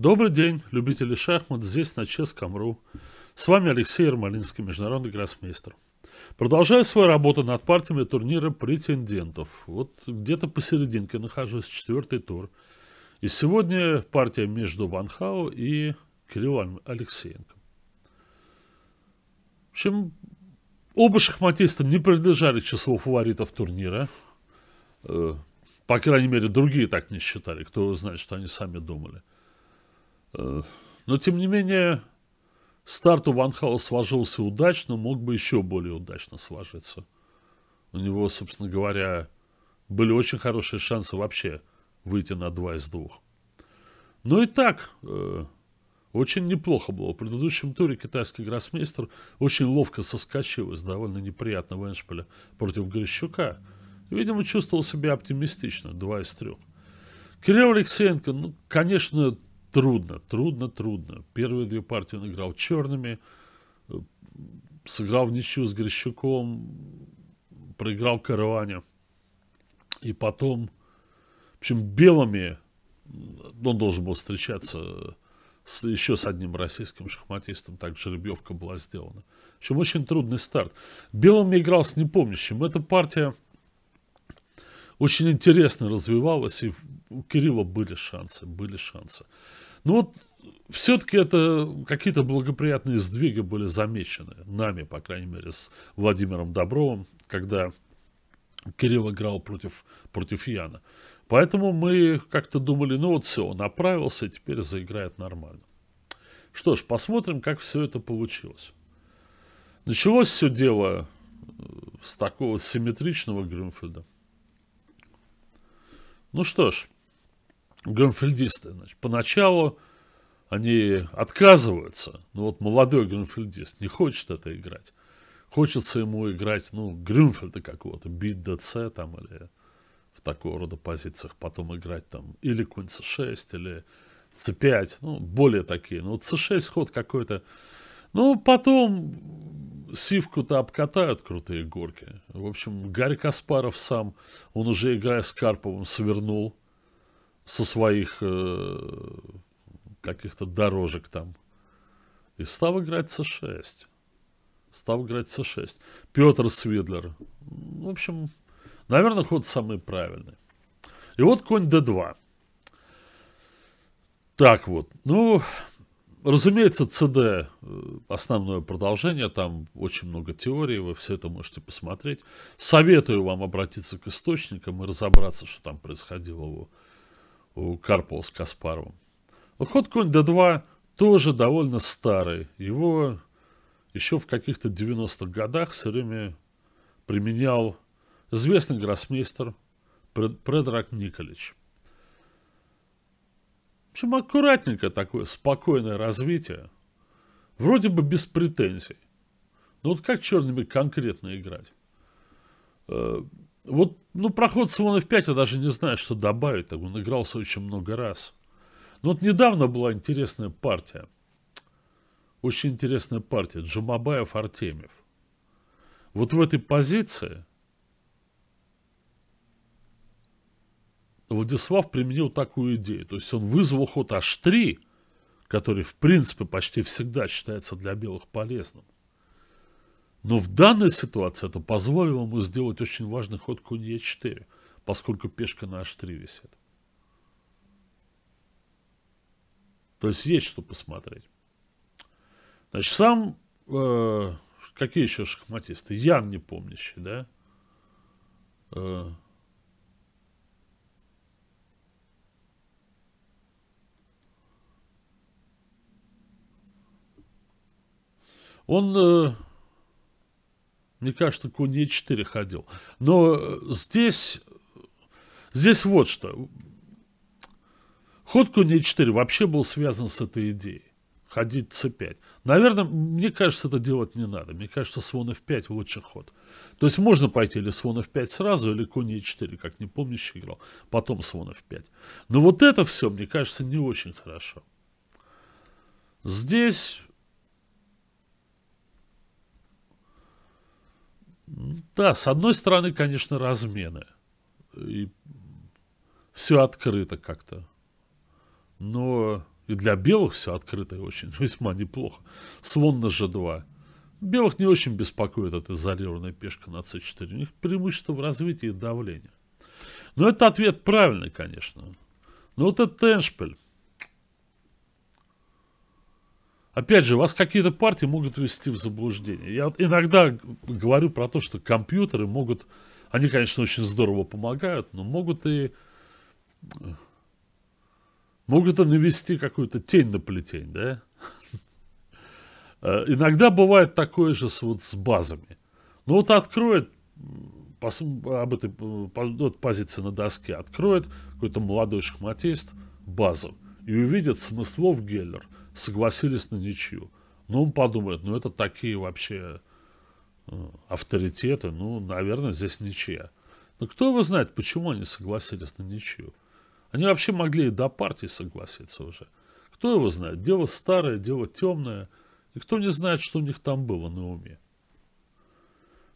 Добрый день, любители шахмат, здесь на Ческом.ру. С вами Алексей Ермолинский, международный гроссмейстер. Продолжаю свою работу над партиями турнира претендентов. Вот где-то посерединке нахожусь, четвертый тур. И сегодня партия между Ван Хао и Кириллом Алексеенко. В общем, оба шахматиста не принадлежали числу фаворитов турнира. Э, по крайней мере, другие так не считали. Кто знает, что они сами думали. Э, но, тем не менее, старт у Ван Хау сложился удачно, мог бы еще более удачно сложиться. У него, собственно говоря, были очень хорошие шансы вообще выйти на два из двух. Ну и так, э, очень неплохо было. В предыдущем туре китайский гроссмейстер очень ловко соскочил из довольно неприятного эншпиля против Грищука. Видимо, чувствовал себя оптимистично, два из трех. Кирилл Алексеенко, ну, конечно, трудно, трудно, трудно. Первые две партии он играл черными, э, сыграл в ничью с Грищуком, проиграл Караване. И потом, в общем, белыми он должен был встречаться с, еще с одним российским шахматистом, так жеребьевка была сделана. В общем, очень трудный старт. Белым играл с непомнящим. Эта партия очень интересно развивалась, и у Кирилла были шансы, были шансы. Но вот все-таки это какие-то благоприятные сдвиги были замечены нами, по крайней мере, с Владимиром Добровым, когда Кирилл играл против, против Яна. Поэтому мы как-то думали, ну вот все, он оправился, теперь заиграет нормально. Что ж, посмотрим, как все это получилось. Началось все дело э, с такого симметричного Грюнфельда. Ну что ж, грюнфельдисты, значит, поначалу они отказываются, но вот молодой грюнфельдист не хочет это играть. Хочется ему играть, ну, Грюнфельда какого-то, бит ДЦ там или в такого рода позициях потом играть там или конь c6, или c5, ну, более такие. Ну, c6 ход какой-то. Ну, потом Сивку-то обкатают крутые горки. В общем, Гарри Каспаров сам, он уже играя с Карповым, свернул со своих э, каких-то дорожек там. И стал играть c6. Стал играть c6. Петр Свидлер. В общем, Наверное, ход самый правильный. И вот конь d2. Так вот, ну, разумеется, CD э, основное продолжение, там очень много теорий, вы все это можете посмотреть. Советую вам обратиться к источникам и разобраться, что там происходило у, у Карпова с Каспаровым. Вот ход конь d2 тоже довольно старый. Его еще в каких-то 90-х годах все время применял известный гроссмейстер Предрак Николич. В общем, аккуратненько такое, спокойное развитие. Вроде бы без претензий. Но вот как черными конкретно играть? Вот, ну, проход слон f5 я даже не знаю, что добавить. Он игрался очень много раз. Но вот недавно была интересная партия. Очень интересная партия. Джумабаев-Артемьев. Вот в этой позиции Владислав применил такую идею. То есть он вызвал ход h3, который в принципе почти всегда считается для белых полезным. Но в данной ситуации это позволило ему сделать очень важный ход конь e4, поскольку пешка на h3 висит. То есть есть что посмотреть. Значит, сам, э, какие еще шахматисты? Ян непомнящий, да? Э, Он, э, мне кажется, конь Е4 ходил. Но здесь, здесь вот что. Ход конь Е4 вообще был связан с этой идеей. Ходить c5. Наверное, мне кажется, это делать не надо. Мне кажется, слон f5 лучший ход. То есть можно пойти или слон f5 сразу, или конь e4, как не помнящий играл, потом слон f5. Но вот это все, мне кажется, не очень хорошо. Здесь Да, с одной стороны, конечно, размены. И все открыто как-то. Но И для белых все открыто и очень весьма неплохо. Слон на g2. Белых не очень беспокоит эта изолированная пешка на c4. У них преимущество в развитии и давлении. Но это ответ правильный, конечно. Но вот это Эншпель. Опять же, вас какие-то партии могут ввести в заблуждение. Я вот иногда говорю про то, что компьютеры могут, они, конечно, очень здорово помогают, но могут и могут и навести какую-то тень на плетень, да? Э, иногда бывает такое же с, вот, с базами. Ну вот откроет об этой вот, позиции на доске, откроет какой-то молодой шахматист базу и увидит смыслов Геллер – согласились на ничью. Ну, он подумает, ну, это такие вообще э, авторитеты, ну, наверное, здесь ничья. Но кто его знает, почему они согласились на ничью? Они вообще могли и до партии согласиться уже. Кто его знает? Дело старое, дело темное. И кто не знает, что у них там было на уме.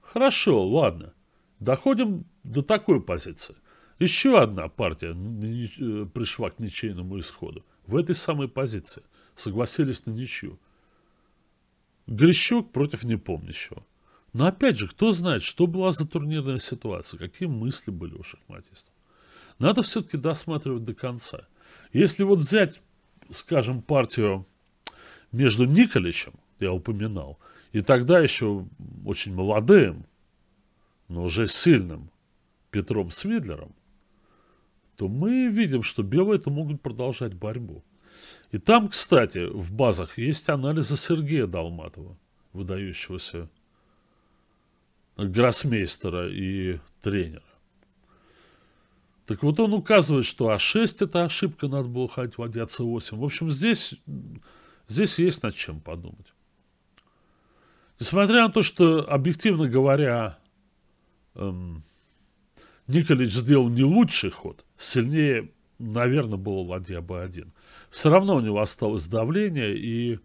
Хорошо, ладно. Доходим до такой позиции. Еще одна партия э, пришла к ничейному исходу. В этой самой позиции согласились на ничью. Грищук против непомнящего. Но опять же, кто знает, что была за турнирная ситуация, какие мысли были у шахматистов. Надо все-таки досматривать до конца. Если вот взять, скажем, партию между Николичем, я упоминал, и тогда еще очень молодым, но уже сильным Петром Свидлером, то мы видим, что белые-то могут продолжать борьбу. И там, кстати, в базах есть анализы Сергея Долматова, выдающегося гроссмейстера и тренера. Так вот он указывает, что А6 это ошибка, надо было ходить в ладья С8. В общем, здесь, здесь есть над чем подумать. Несмотря на то, что, объективно говоря, эм, Николич сделал не лучший ход, сильнее, наверное, было ладья Б1 все равно у него осталось давление, и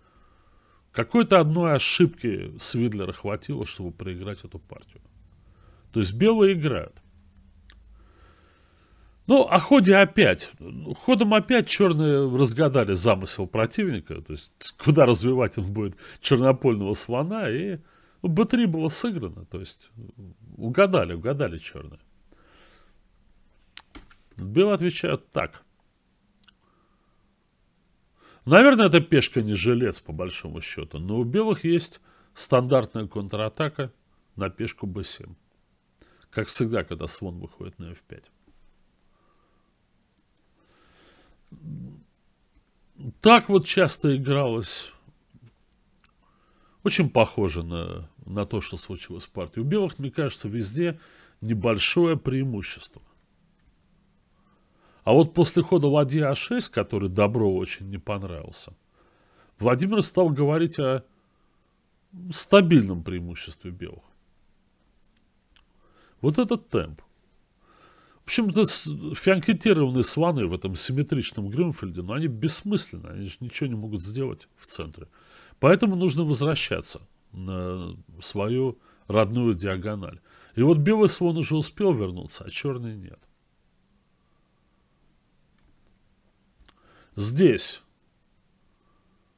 какой-то одной ошибки Свидлера хватило, чтобы проиграть эту партию. То есть белые играют. Ну, о ходе опять. Ходом опять черные разгадали замысел противника, то есть куда развивать он будет чернопольного слона, и ну, Б3 было сыграно, то есть угадали, угадали черные. Белые отвечают так. Наверное, это пешка не жилец, по большому счету. Но у белых есть стандартная контратака на пешку b7. Как всегда, когда слон выходит на f5. Так вот часто игралось. Очень похоже на, на то, что случилось в партии. У белых, мне кажется, везде небольшое преимущество. А вот после хода ладья А6, который Добро очень не понравился, Владимир стал говорить о стабильном преимуществе белых. Вот этот темп. В общем-то, фианкетированные слоны в этом симметричном Грюнфельде, но они бессмысленны, они же ничего не могут сделать в центре. Поэтому нужно возвращаться на свою родную диагональ. И вот белый слон уже успел вернуться, а черный нет. Здесь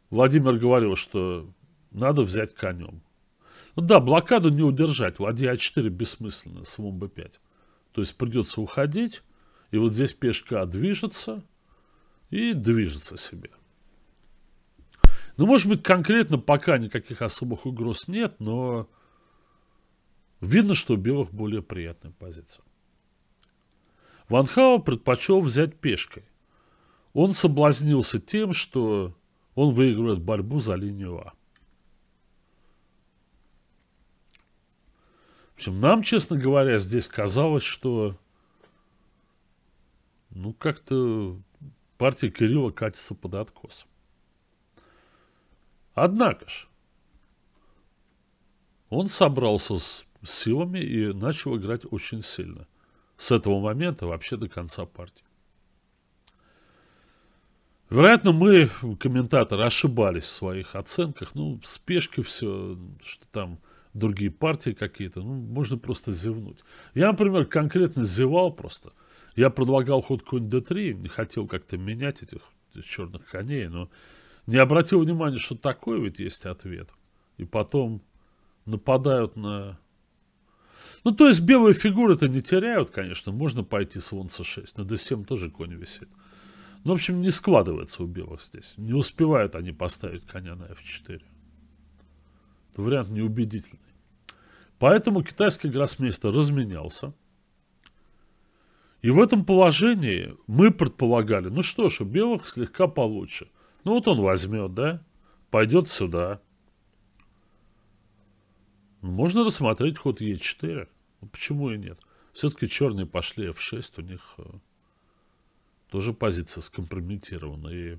Владимир говорил, что надо взять конем. Ну да, блокаду не удержать. Ладья А4 бессмысленно, слон Б5. То есть придется уходить, и вот здесь пешка движется и движется себе. Ну, может быть, конкретно пока никаких особых угроз нет, но видно, что у белых более приятная позиция. Ван Хау предпочел взять пешкой он соблазнился тем, что он выигрывает борьбу за линию А. В общем, нам, честно говоря, здесь казалось, что ну, как-то партия Кирилла катится под откос. Однако ж, он собрался с силами и начал играть очень сильно. С этого момента вообще до конца партии. Вероятно, мы, комментаторы, ошибались в своих оценках. Ну, спешки все, что там другие партии какие-то. Ну, можно просто зевнуть. Я, например, конкретно зевал просто. Я предлагал ход конь d3, не хотел как-то менять этих черных коней, но не обратил внимания, что такой ведь есть ответ. И потом нападают на... Ну, то есть белые фигуры-то не теряют, конечно. Можно пойти с лон 6 На d7 тоже конь висит. Ну, в общем, не складывается у белых здесь. Не успевают они поставить коня на f4. Это вариант неубедительный. Поэтому китайский гроссмейстер разменялся. И в этом положении мы предполагали, ну что ж, у белых слегка получше. Ну вот он возьмет, да, пойдет сюда. Можно рассмотреть ход Е4. Ну, почему и нет? Все-таки черные пошли F6, у них э, тоже позиция скомпрометирована. И,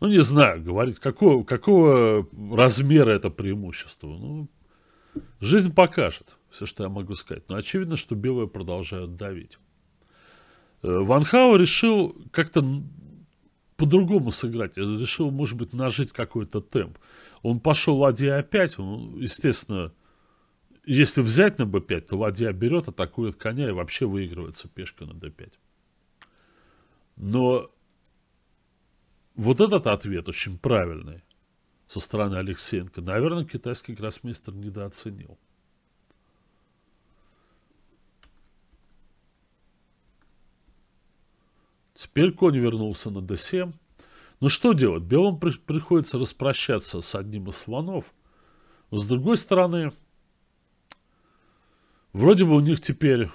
ну, не знаю, говорить, какого, какого размера это преимущество. Ну, жизнь покажет, все, что я могу сказать. Но очевидно, что белые продолжают давить. Э, Ван Хау решил как-то по-другому сыграть. Решил, может быть, нажить какой-то темп. Он пошел ладья опять, он, естественно, если взять на b5, то ладья берет, атакует коня и вообще выигрывается пешка на d5. Но вот этот ответ очень правильный со стороны Алексеенко. Наверное, китайский гроссмейстер недооценил. Теперь конь вернулся на d7. Ну что делать? Белым при приходится распрощаться с одним из слонов. Но с другой стороны, вроде бы у них теперь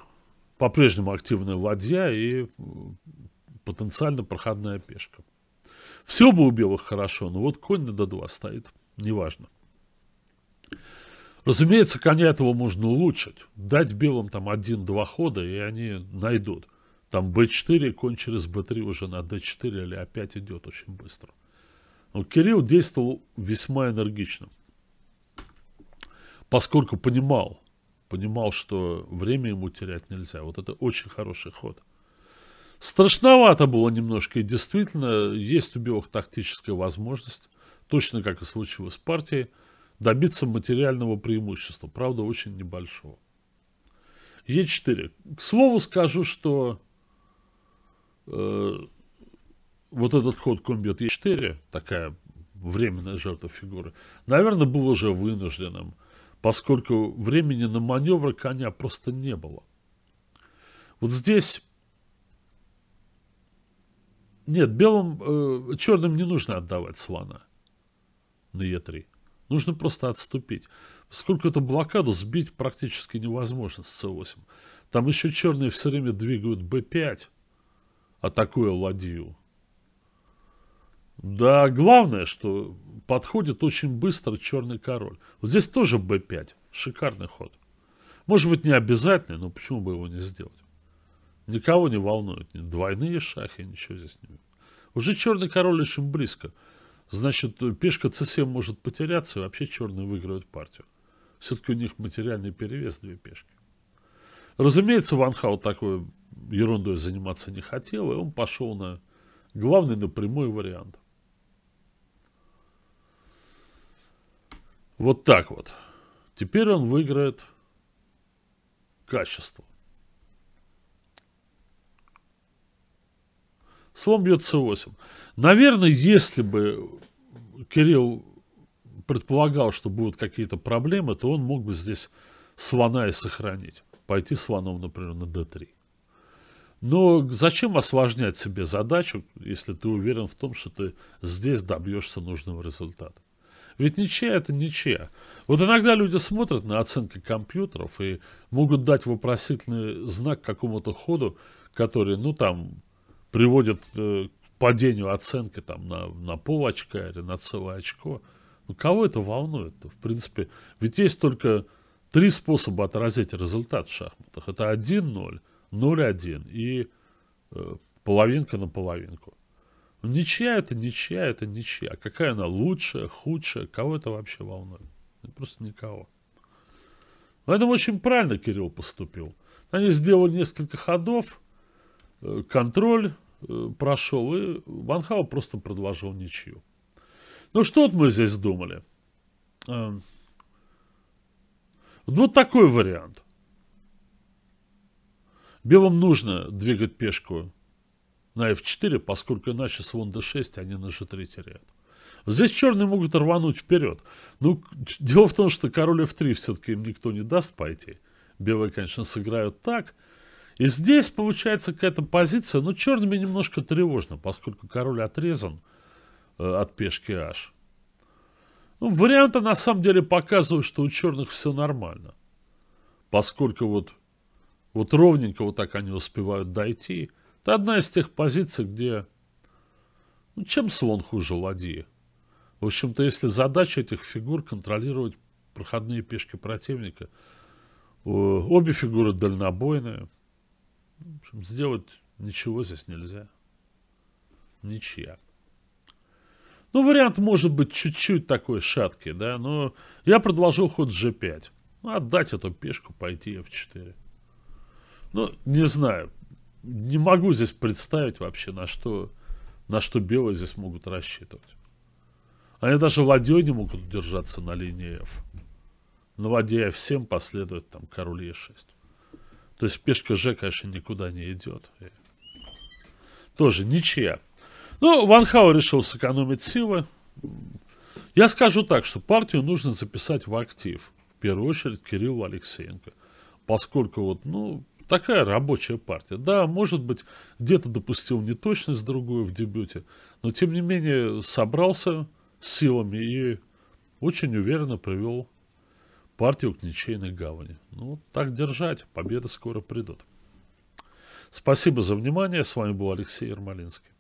по-прежнему активная ладья и потенциально проходная пешка. Все бы у белых хорошо, но вот конь на d2 стоит. Неважно. Разумеется, коня этого можно улучшить. Дать белым там один-два хода, и они найдут. Там b4, конь через b3 уже на d4 или опять идет очень быстро. Но Кирилл действовал весьма энергично, поскольку понимал, понимал, что время ему терять нельзя. Вот это очень хороший ход. Страшновато было немножко, и действительно есть у белых тактическая возможность, точно как и случилось с партией, добиться материального преимущества, правда, очень небольшого. Е4. К слову скажу, что э, вот этот ход конь бьет Е4, такая временная жертва фигуры, наверное, был уже вынужденным, поскольку времени на маневры коня просто не было. Вот здесь... Нет, белым, э, черным не нужно отдавать слона на Е3. Нужно просто отступить. Поскольку эту блокаду сбить практически невозможно с С8. Там еще черные все время двигают Б5 атакуя ладью. Да, главное, что подходит очень быстро черный король. Вот здесь тоже b5. Шикарный ход. Может быть, не обязательный, но почему бы его не сделать? Никого не волнует. Двойные шахи, ничего здесь не Уже черный король очень близко. Значит, пешка c7 может потеряться, и вообще черные выиграют партию. Все-таки у них материальный перевес две пешки. Разумеется, Ван Хау такой ерундой заниматься не хотел, и он пошел на главный, на прямой вариант. Вот так вот. Теперь он выиграет качество. Слон бьет c8. Наверное, если бы Кирилл предполагал, что будут какие-то проблемы, то он мог бы здесь слона и сохранить. Пойти слоном, например, на d3. Но зачем осложнять себе задачу, если ты уверен в том, что ты здесь добьешься нужного результата? Ведь ничья это ничья. Вот иногда люди смотрят на оценки компьютеров и могут дать вопросительный знак какому-то ходу, который, ну, там, приводит э, к падению оценки там, на, на пол очка или на целое очко. Ну, кого это волнует? В принципе, ведь есть только три способа отразить результат в шахматах. Это 1-0, 0-1 и э, половинка на половинку. Ничья это ничья, это ничья. Какая она лучшая, худшая, кого это вообще волнует? Просто никого. Поэтому очень правильно Кирилл поступил. Они сделали несколько ходов, э, контроль прошел, и Ванхау просто продолжил ничью. Ну что вот мы здесь думали? Э, вот такой вариант. Белым нужно двигать пешку на f4, поскольку иначе слон d6, они на g3 теряют. Здесь черные могут рвануть вперед. Ну, дело в том, что король f3 все-таки им никто не даст пойти. Белые, конечно, сыграют так. И здесь получается какая-то позиция, но черными немножко тревожно, поскольку король отрезан э, от пешки h. Ну, варианты на самом деле показывают, что у черных все нормально. Поскольку вот, вот ровненько вот так они успевают дойти. Это одна из тех позиций, где... Ну, чем слон хуже ладьи? В общем-то, если задача этих фигур контролировать проходные пешки противника, обе фигуры дальнобойные, общем, сделать ничего здесь нельзя. Ничья. Ну, вариант может быть чуть-чуть такой шаткий, да, но я продолжил ход g5. Ну, отдать эту пешку, пойти f4. Ну, не знаю. Не могу здесь представить вообще, на что, на что белые здесь могут рассчитывать. Они даже ладьей не могут держаться на линии F. На ладье F7 последует там король E6. То есть пешка G, конечно, никуда не идет. Тоже ничья. Ну, Ван Хау решил сэкономить силы. Я скажу так, что партию нужно записать в актив. В первую очередь Кириллу Алексеенко. Поскольку вот, ну, такая рабочая партия. Да, может быть, где-то допустил неточность другую в дебюте, но тем не менее собрался, силами и очень уверенно привел партию к ничейной гавани. Ну, так держать, победы скоро придут. Спасибо за внимание. С вами был Алексей Ермолинский.